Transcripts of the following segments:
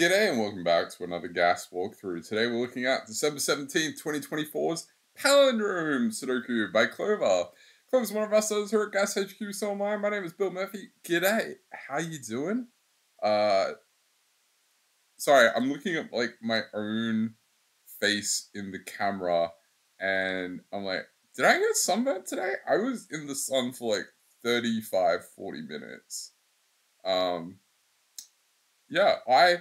G'day and welcome back to another gas walkthrough. Today we're looking at December 17th, 2024's Palindrome Sudoku by Clover. Clover's one of us those here at Gas HQ, so am I. My name is Bill Murphy. G'day. How you doing? Uh, sorry, I'm looking at like my own face in the camera and I'm like, did I get sunburned today? I was in the sun for like 35, 40 minutes. Um, yeah, I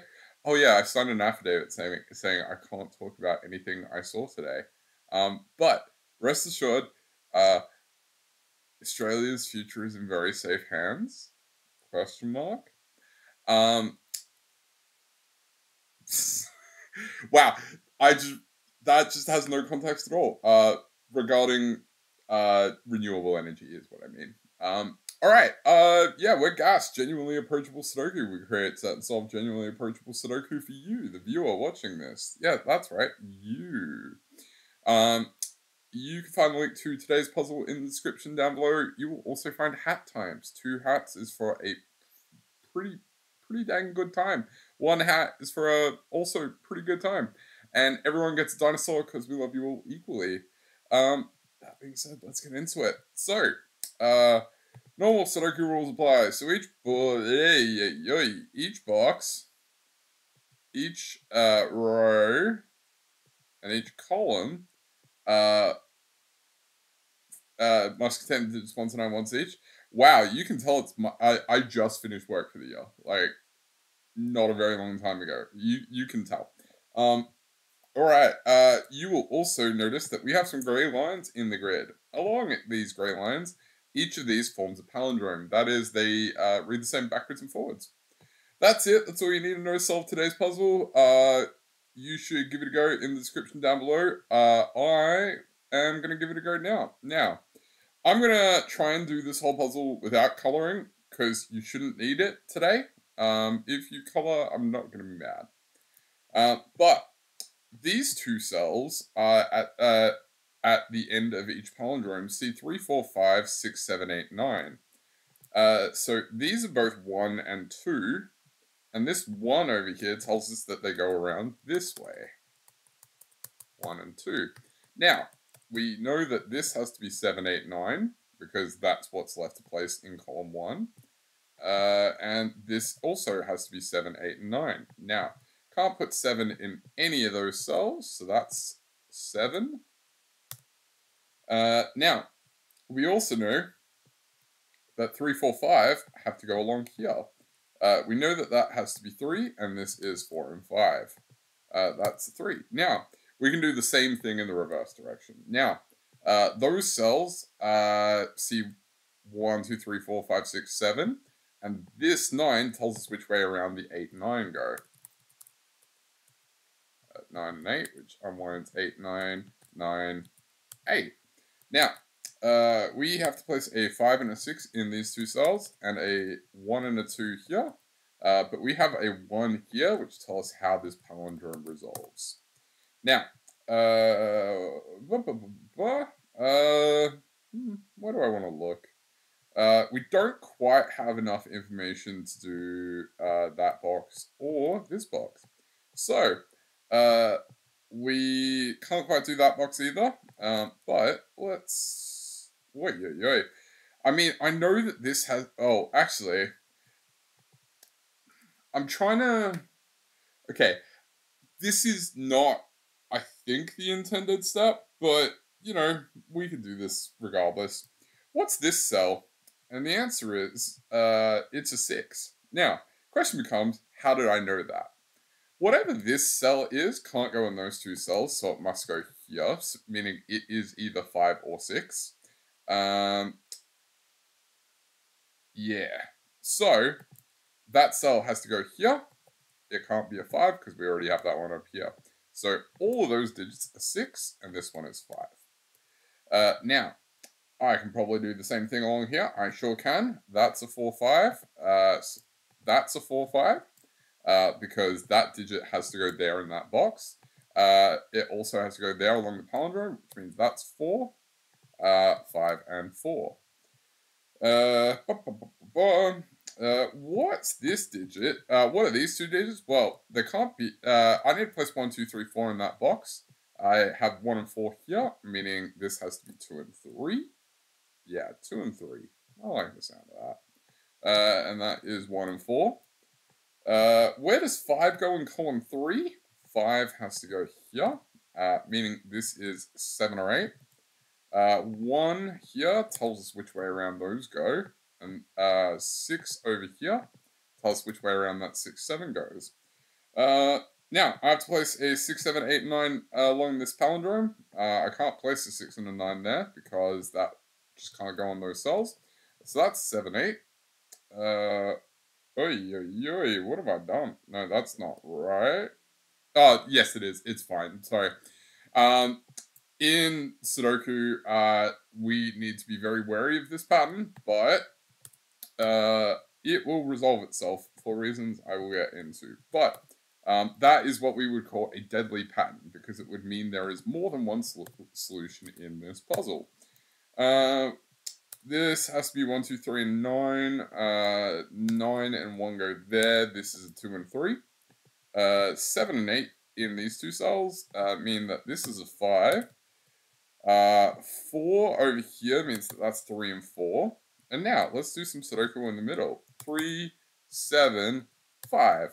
Oh yeah, I signed an affidavit saying saying I can't talk about anything I saw today. Um, but rest assured, uh, Australia's future is in very safe hands. Question mark. Um, wow, I just that just has no context at all. Uh, regarding uh renewable energy is what I mean. Um, all right. Uh, yeah, we're Gas, genuinely approachable Sudoku. We create set and solve genuinely approachable Sudoku for you, the viewer watching this. Yeah, that's right, you. Um, you can find the link to today's puzzle in the description down below. You will also find hat times. Two hats is for a pretty, pretty dang good time. One hat is for a also pretty good time. And everyone gets a dinosaur because we love you all equally. Um, that being said, let's get into it. So, uh, Normal Sudoku rules apply. So each each box, each uh, row, and each column uh, uh, must contain to nine once each. Wow, you can tell it's my, I, I just finished work for the year. Like, not a very long time ago. You you can tell. Um, all right. Uh, you will also notice that we have some gray lines in the grid. Along these gray lines, each of these forms a palindrome. That is, they uh, read the same backwards and forwards. That's it. That's all you need to know to solve today's puzzle. Uh, you should give it a go in the description down below. Uh, I am going to give it a go now. Now, I'm going to try and do this whole puzzle without coloring because you shouldn't need it today. Um, if you color, I'm not going to be mad. Uh, but these two cells are at uh, at the end of each palindrome, see 3, 4, 5, 6, 7, 8, 9. Uh, so these are both 1 and 2, and this 1 over here tells us that they go around this way. 1 and 2. Now, we know that this has to be 7, 8, 9, because that's what's left to place in column 1. Uh, and this also has to be 7, 8, and 9. Now, can't put 7 in any of those cells, so that's 7. Uh, now, we also know that 3, 4, 5 have to go along here. Uh, we know that that has to be 3, and this is 4 and 5. Uh, that's 3. Now, we can do the same thing in the reverse direction. Now, uh, those cells, uh, see 1, 2, 3, 4, 5, 6, 7, and this 9 tells us which way around the 8 and 9 go. Uh, 9 and 8, which unwinds 8, 9, 9, 8. Now, uh, we have to place a 5 and a 6 in these two cells, and a 1 and a 2 here. Uh, but we have a 1 here, which tells us how this palindrome resolves. Now, uh, uh, hmm, where do I want to look? Uh, we don't quite have enough information to do uh, that box or this box. So, uh, we can't quite do that box either, um, but let's... Wait, yo, yo. I mean, I know that this has... Oh, actually... I'm trying to... Okay. This is not, I think, the intended step, but, you know, we can do this regardless. What's this cell? And the answer is, uh, it's a 6. Now, question becomes, how did I know that? Whatever this cell is can't go in those two cells, so it must go here, meaning it is either 5 or 6. Um, yeah. So, that cell has to go here. It can't be a 5 because we already have that one up here. So, all of those digits are 6, and this one is 5. Uh, now, I can probably do the same thing along here. I sure can. That's a 4-5. Uh, that's a 4-5 uh, because that digit has to go there in that box. Uh, it also has to go there along the palindrome, which means that's 4, uh, 5, and 4. Uh, Uh, what's this digit? Uh, what are these two digits? Well, they can't be. Uh, I need to place one, two, three, four in that box. I have one and four here, meaning this has to be two and three. Yeah, two and three. I like the sound of that. Uh, and that is one and four. Uh, where does five go in column three? Five has to go here, uh, meaning this is seven or eight. Uh, one here tells us which way around those go and uh, 6 over here tells us which way around that 6, 7 goes. Uh, now, I have to place a 6, 7, 8, 9 uh, along this palindrome. I can't place a 6 and a 9 there because that just can't go on those cells. So that's 7, 8. What have I done? No, that's not right. Oh, yes, it is. It's fine. Sorry. Um, in Sudoku, uh, we need to be very wary of this pattern, but uh, it will resolve itself for reasons I will get into. But um, that is what we would call a deadly pattern because it would mean there is more than one sol solution in this puzzle. Uh, this has to be 1, 2, 3, and 9. Uh, 9 and 1 go there. This is a 2 and 3. Uh, 7 and 8 in these two cells uh, mean that this is a 5. Uh, 4 over here means that that's 3 and 4. And now, let's do some Sudoku in the middle. Three, seven, five.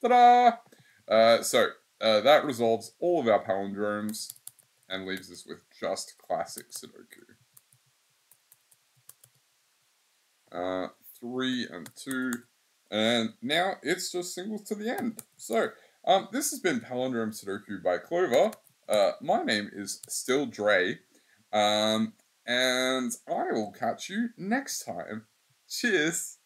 Ta-da! Uh, so, uh, that resolves all of our palindromes and leaves us with just classic Sudoku. Uh, three and two. And now it's just singles to the end. So, um, this has been Palindrome Sudoku by Clover. Uh, my name is still Dre. Um, and I will catch you next time. Cheers.